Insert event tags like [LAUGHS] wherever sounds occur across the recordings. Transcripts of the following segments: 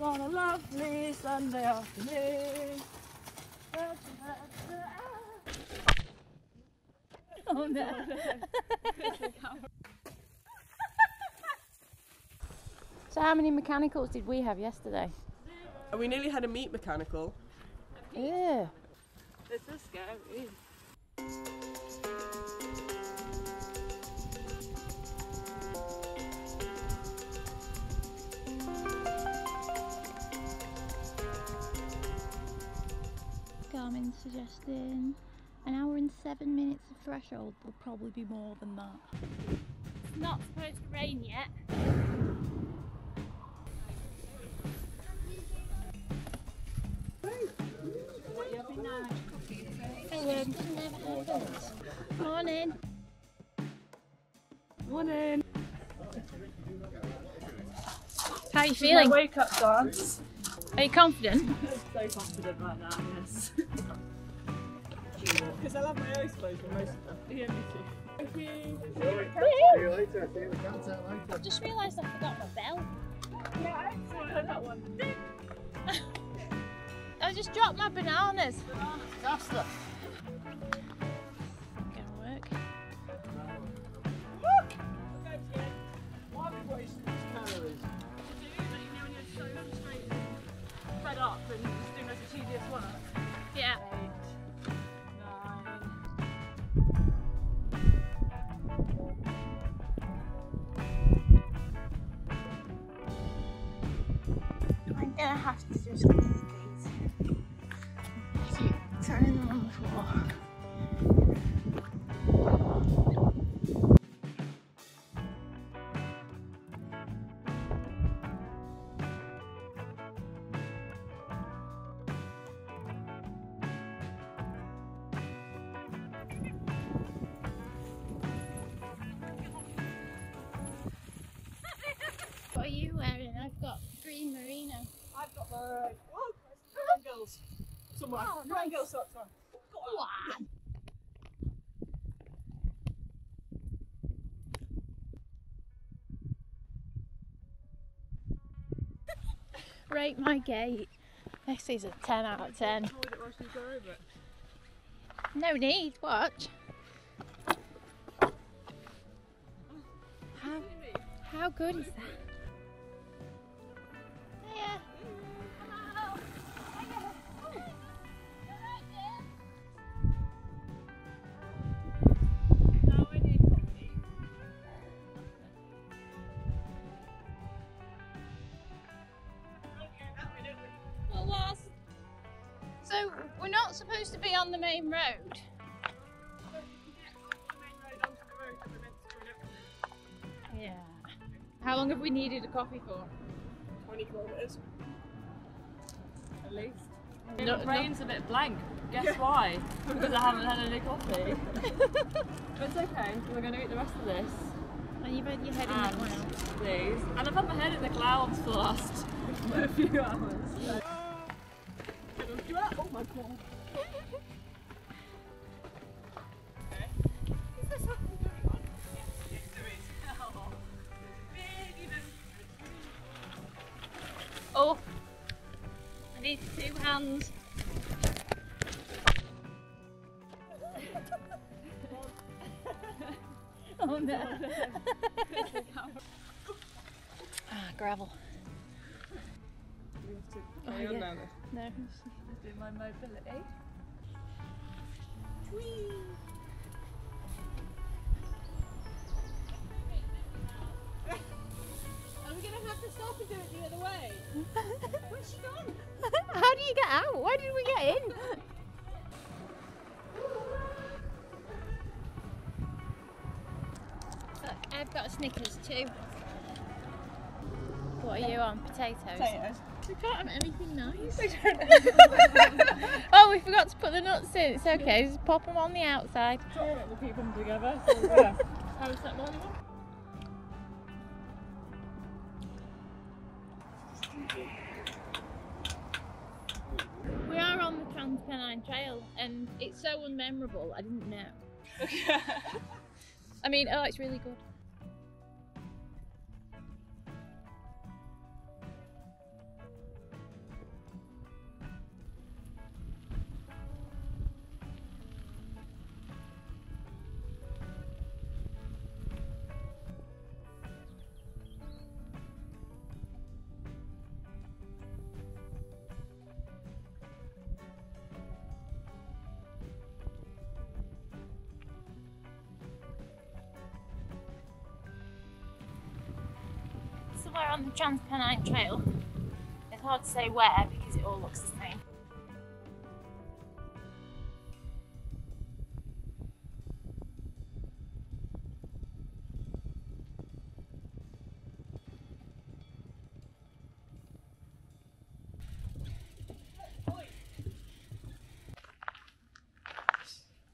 on a lovely Sunday afternoon. Oh no. [LAUGHS] so how many mechanicals did we have yesterday? And we nearly had a meat mechanical. Yeah. This is scary. Suggesting an hour and seven minutes of threshold will probably be more than that. It's not supposed to rain yet. Morning. Morning. How are you feeling? wake up dance. Are you confident? [LAUGHS] so confident right now, yes. [LAUGHS] Because I'll have my eyes closed for most of them. Yeah, me too. Thank you. See you later. See you at the campsite later. I've just realised I forgot my bell. Yeah, I actually heard that one. [LAUGHS] I just dropped my bananas. Faster. I'm Girls somewhere. Oh, nice. Rate my gate. This is a 10 out of 10. Hold it while she's going over it. No need, watch. How, how good is that? We're not supposed to be on the main road. Yeah. How long have we needed a coffee for? 20 kilometres. At least. No- the brain's a bit blank. Guess why? [LAUGHS] because I haven't had any coffee. [LAUGHS] but it's okay, we're going to eat the rest of this. And you've had your head in the clouds. please. And I've had my head in the clouds for the last a [LAUGHS] few hours. [LAUGHS] Oh my god. Oh, I need two hands. [LAUGHS] oh no. [LAUGHS] ah, gravel. Carry on yeah. now. No. Do my mobility. Are we gonna have to stop and do it the other way? [LAUGHS] Where's she gone? How do you get out? Why did we get in? Look, I've got Snickers too. What are you on? Potatoes? Potatoes. We can't have anything nice. [LAUGHS] oh, we forgot to put the nuts in. It's okay, just pop them on the outside. Sorry, we'll keep them together. [LAUGHS] So, yeah. How that morning one? We are on the Transpennine Trail and it's so unmemorable, I didn't know. [LAUGHS] I mean, oh, it's really good. Somewhere on the Transpennine Trail. It's hard to say where because it all looks the same.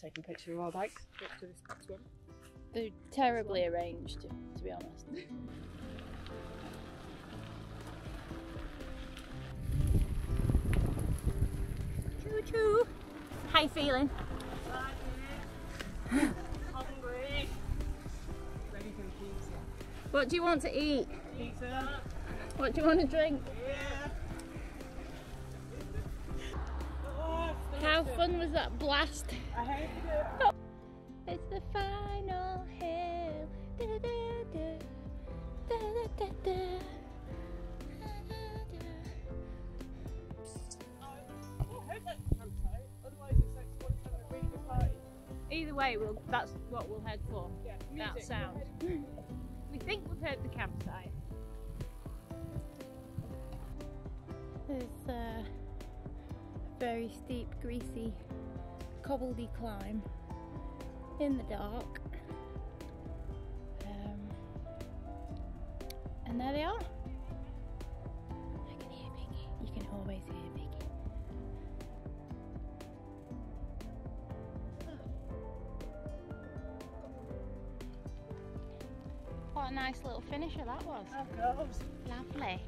Taking pictures of our bikes. To this one. They're terribly arranged, to be honest. You feeling? What do you want to eat? Pizza. What do you want to drink? Yeah. How fun was that blast? I hated it. It's the final hill. Da-da-da-da. Da-da-da-da. Da-da-da. Either way, we'll, that's what we'll head for. Yeah, That sound. We think we've heard the campsite. There's a very steep, greasy, cobbledy climb in the dark. Um, and there they are. What a nice little finisher that was. Lovely.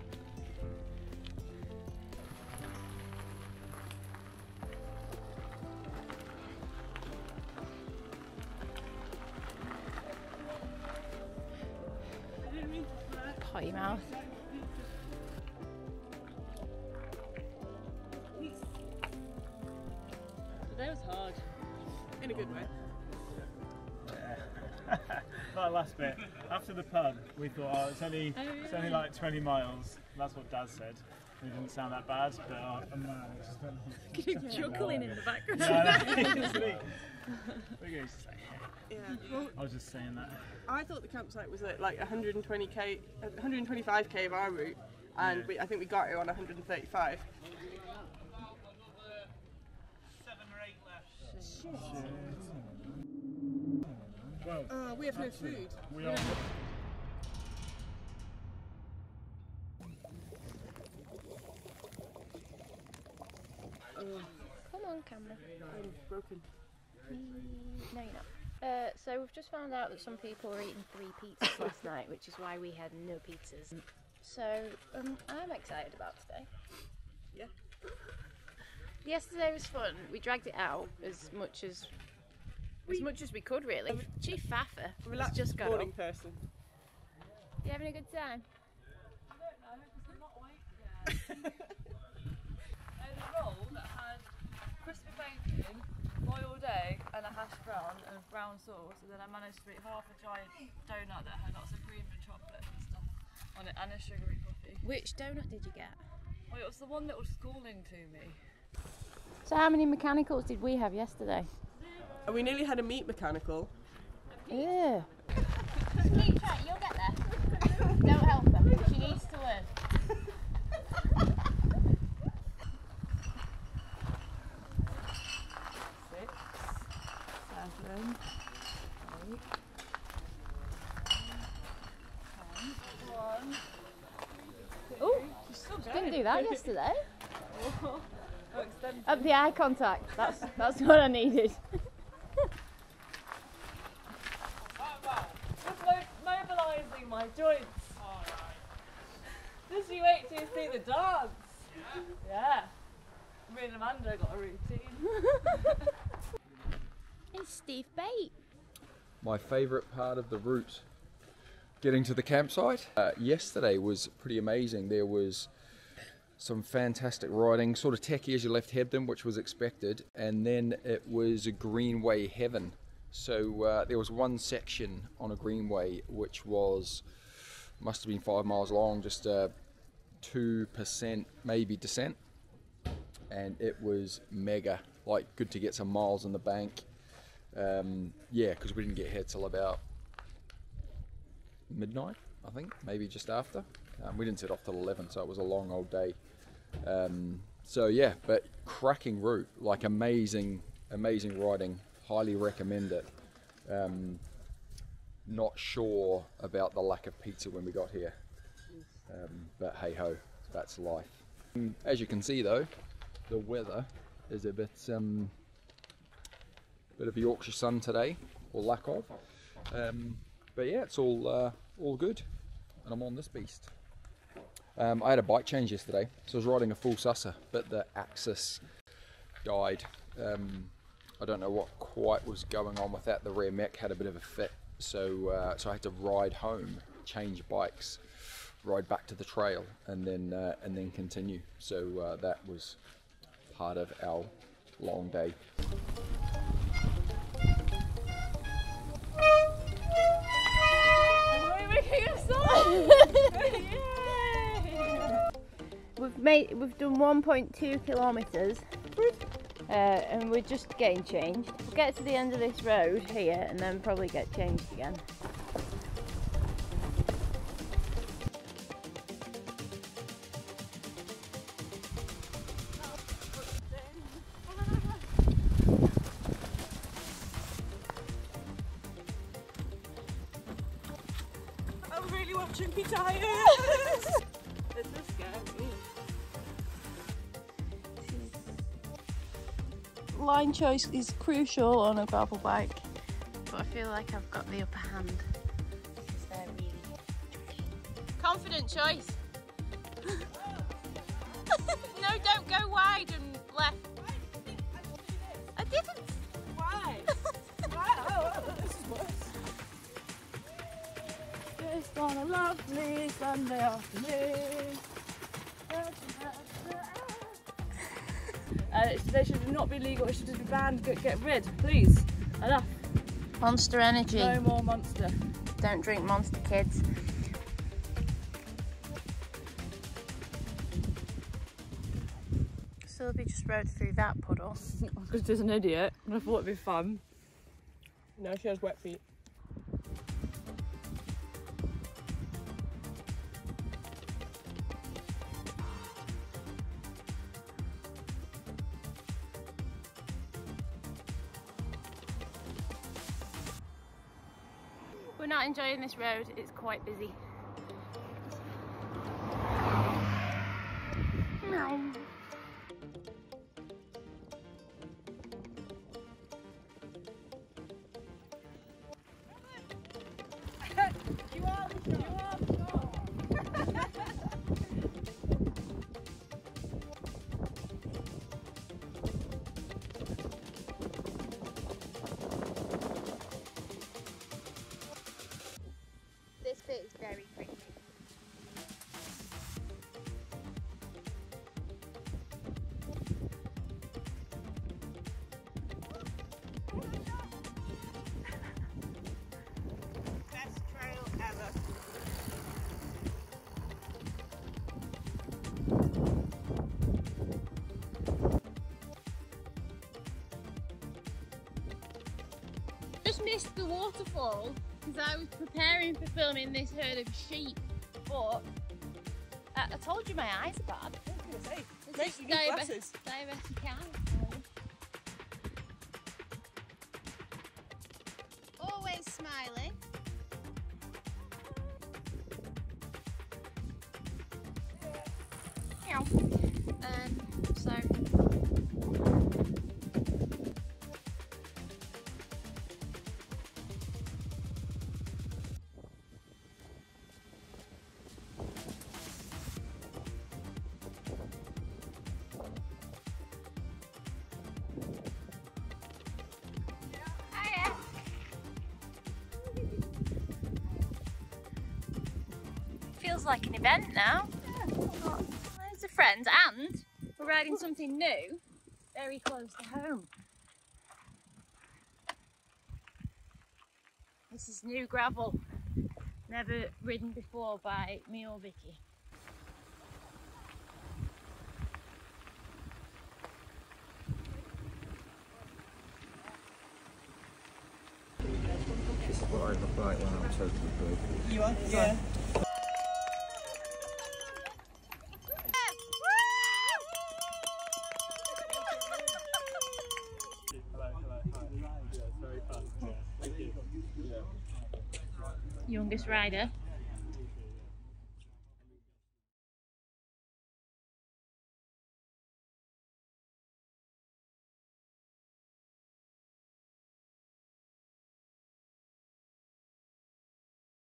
Potty mouth. Today was hard. In a good way. That last bit. After the pub, we thought, oh, it's only, it's only like 20 miles. That's what Dad said. It didn't sound that bad, but uh, oh, man, it just went. Chuckling in the background. Yeah, no, [LAUGHS] it's me. Look at it, it's just like, Yeah. Well, I was just saying that. I thought the campsite was at like 120k, 125k of our route, and Yeah. we, I think we got it on 135. Well, Uh, we have no food. we are. Come on, camera. I'm broken. No, you're not. Uh, so we've just found out that some people were eating three pizzas [COUGHS] last night, which is why we had no pizzas. So um, I'm excited about today. Yeah. Yesterday was fun. We dragged it out as much as as much as we could, really. Chief Faffer has just got morning up. person. You having a good time? I don't know had a roll that had crispy bacon, boiled egg, and a hash brown and brown sauce, and then I managed to eat half a giant donut that had lots of cream and chocolate and stuff on it, and a sugary coffee. Which donut did you get? Well, it was the one that was calling to me. So how many mechanicals did we have yesterday? And we nearly had a meat mechanical. Yeah. Just keep trying. You'll get there. Don't help her. She needs to learn. Six, seven, eight, nine, one. Oh, She's didn't do that yesterday. [LAUGHS] Oh. oh Up the eye contact. That's that's what I needed. Just mo- mobilising my joints. Just you wait till you see the dance. Yeah. Me and Amanda got a routine. [LAUGHS] It's Steve Bate. my favourite part of the route getting to the campsite. Uh, yesterday was pretty amazing. There was some fantastic riding, sort of techie as you left Hebden, which was expected, and then it was a greenway heaven. So uh, there was one section on a greenway which was must have been five miles long, just a two percent maybe descent, and it was mega. Like good to get some miles in the bank. Um, yeah, because we didn't get here till about midnight, I think, maybe just after. Um, we didn't set off till 11, so it was a long old day. Um, so yeah, but cracking route, like amazing, amazing riding. Highly recommend it. Um, not sure about the lack of pizza when we got here, um, but hey ho, that's life. Um, As you can see though, the weather is a bit, um, bit of Yorkshire sun today, or lack of. Um, but yeah, it's all uh, all good, and I'm on this beast. Um, I had a bike change yesterday, so I was riding a full susser, but the AXS died. Um, I don't know what quite was going on with that. The rear mech had a bit of a fit, so uh, so I had to ride home, change bikes, ride back to the trail, and then uh, and then continue. So uh, that was part of our long day. [LAUGHS] We've made we've done 1.2 kilometres uh, and we're just getting changed. We'll get to the end of this road here and then probably get changed again. I'm really watching tires. [LAUGHS] this is scary. Line choice is crucial on a gravel bike, but I feel like I've got the upper hand because they're really. Confident choice. On a lovely Sunday afternoon. Uh, they should not be legal. It should just be banned. Get, get rid, please. Enough. Monster Energy. No more monster. Don't drink Monster, kids. Sylvie just rode through that puddle. Because she's an idiot. And I thought it'd be fun. Now she has wet feet. We're not enjoying this road, it's quite busy. Missed the waterfall because I was preparing for filming this herd of sheep, but I, I told you my eyes are bad. I was gonna say, This make is you new glasses. Always smiling. Um, so Feels like an event now. There's a friend, and we're riding something new, very close to home. This is new gravel, never ridden before by me or Vicky. What I look like when I'm totally good. You are? Yeah. Longest rider.